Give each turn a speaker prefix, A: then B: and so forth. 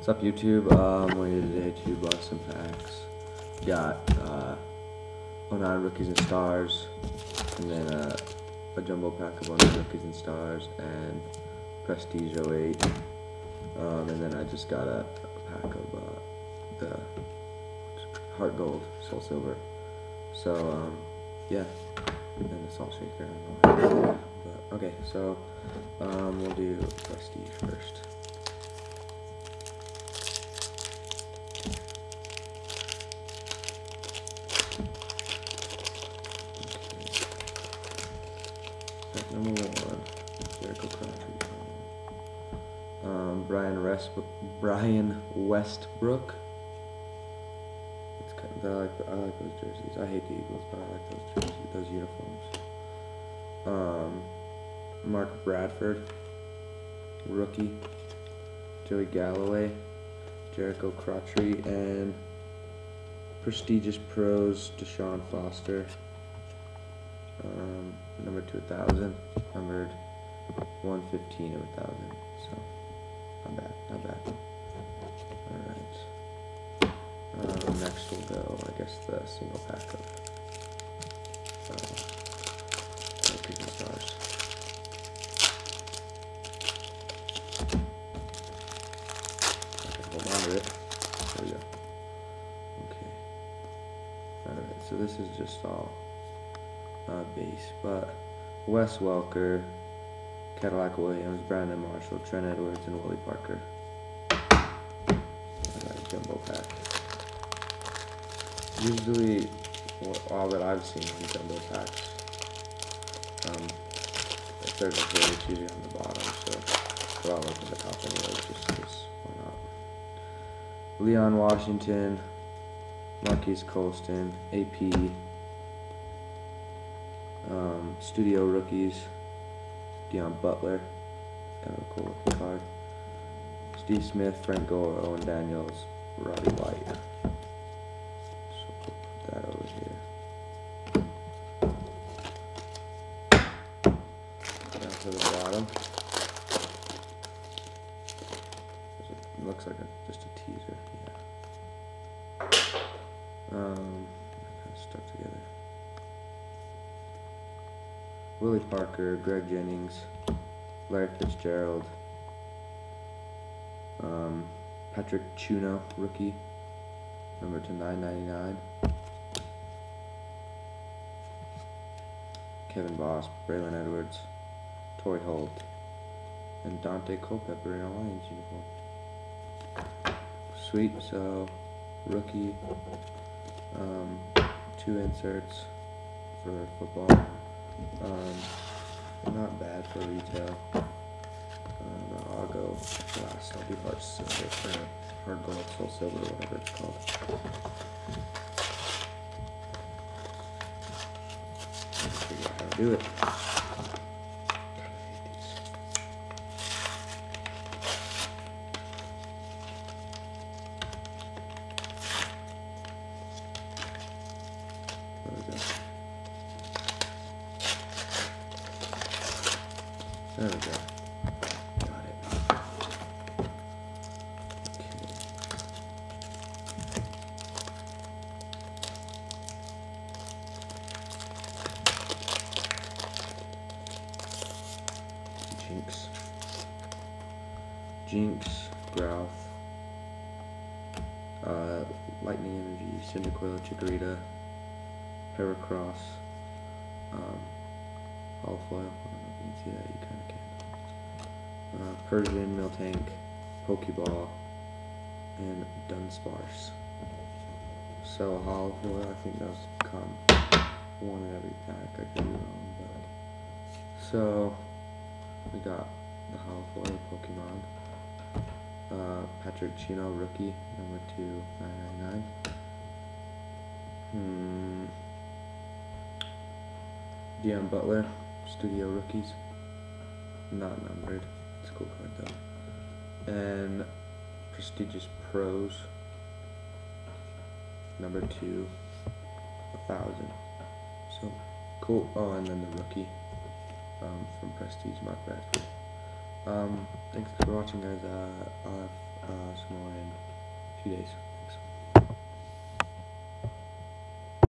A: What's up, YouTube? Um, we're here today to bust some packs. Got uh, 09 Rookies and Stars, and then uh, a jumbo pack of 09 Rookies and Stars, and Prestige 08. Um, and then I just got a, a pack of uh, the Heart Gold, Soul Silver. So, um, yeah, and the Salt Shaker. But okay, so um, we'll do Prestige first. Number one, Jericho Crabtree. Um, Brian West, Brian Westbrook. It's kind of, I like I like those jerseys. I hate the Eagles, but I like those jerseys, those uniforms. Um, Mark Bradford, rookie. Joey Galloway, Jericho Crabtree, and prestigious pros Deshaun Foster. Um, number to a thousand, numbered one fifteen of a thousand. So not bad, not bad. All right. Um, next we'll go, I guess, the single pack of uh, stars. Hold on to it. There we go. Okay. Alright, so this is just all uh, base, but Wes Welker, Cadillac Williams, Brandon Marshall, Trent Edwards, and Willie Parker. I got a jumbo pack. Usually, all that I've seen in jumbo packs, um, if there's a hit, it's on the bottom, so I'll at the top anyway, just because why not. Leon Washington, Marques Colston, AP, Studio Rookies, Deon Butler, kind of a cool card. Steve Smith, Frank Gore, Owen Daniels, Roddy White. So put that over here. Down to the bottom. It looks like a, just a teaser, yeah. Um, kind of stuck together. Willie Parker, Greg Jennings, Larry Fitzgerald, um, Patrick Chung, rookie, number to 999. Kevin Boss, Braylon Edwards, Torry Holt, and Daunte Culpepper in a Lions uniform. Sweet, so rookie, um, two inserts for football. Um, not bad for retail. Um, I'll go last. I'll do hard silver or hard gold, soul silver, whatever it's called. Let's figure out how to do it. There we go. Got it. Okay. Jynx. Jynx, Growth, uh, Lightning Energy, Cyndaquil, Chikorita, Heracross, um, Holofoil. Can see that, you kind of can. Uh, Persian, Miltank, Pokeball, and Dunsparce. So a Holofoil, I think those come one in every pack. I could be wrong, but so we got the Holofoil Pokemon. Uh, Patrick Chung, rookie, number two, nine nine nine. Hmm. Deon Butler, Studio Rookies. Not numbered. It's a cool card though. And Prestigious Pros. Number two, a thousand. So cool. Oh, and then the rookie um, from Prestige, Mark Bradford. Um, thanks for watching, guys. Uh, I'll have uh, some more in a few days.